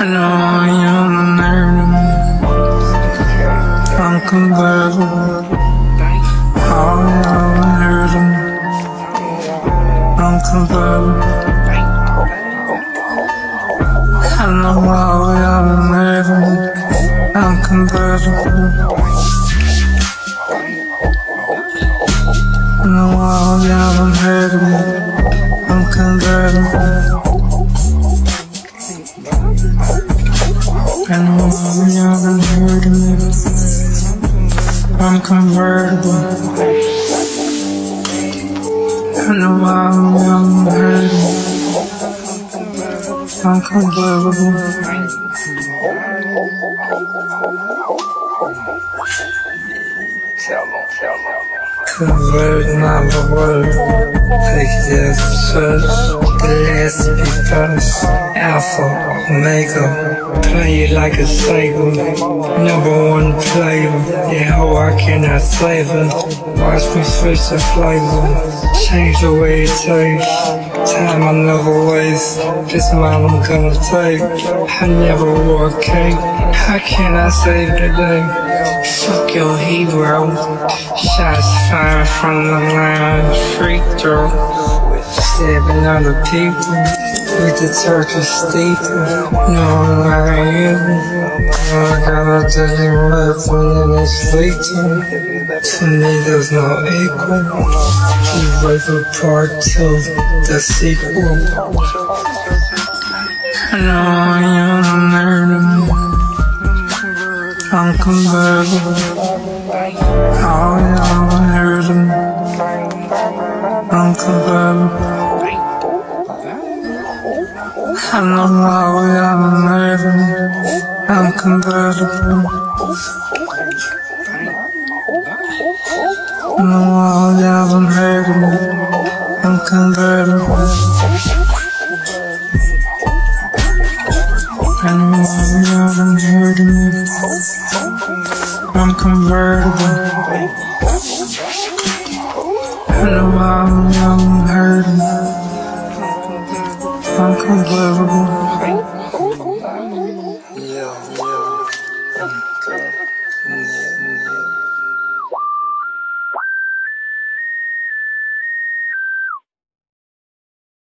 I know you're learning. I'm convertible. All y'all heard him. I'm convertible. I know all y'all heard him. I'm convertible. I know all y'all heard of me. I'm convertible. I know all y'all heard of me. I'm convertible. I know heard of me. I'm convertible. Convert not the word. Take this church. The last be first. Alpha, Omega. Play it like a cycle. Number one player. Yeah, how I cannot it. Watch me switch the flavor. Change the way it tastes. Time I never waste. This mile I'm gonna take. I never wore a cake. How can I save the day? Fuck your hero. Shots fired from the line. Freak throw. Stabbing other people. With the Turkish steeple. No, I am. I got a dirty weapon and it's lethal. To me, there's no equal. You wait for part two, the sequel. I know you're learning. I'm convertible. I'm convertible. I know all y'all heard of me. I'm convertible. I know all y'all heard of me. I'm convertible. I know all y'all heard of me. I'm convertible. I know I'm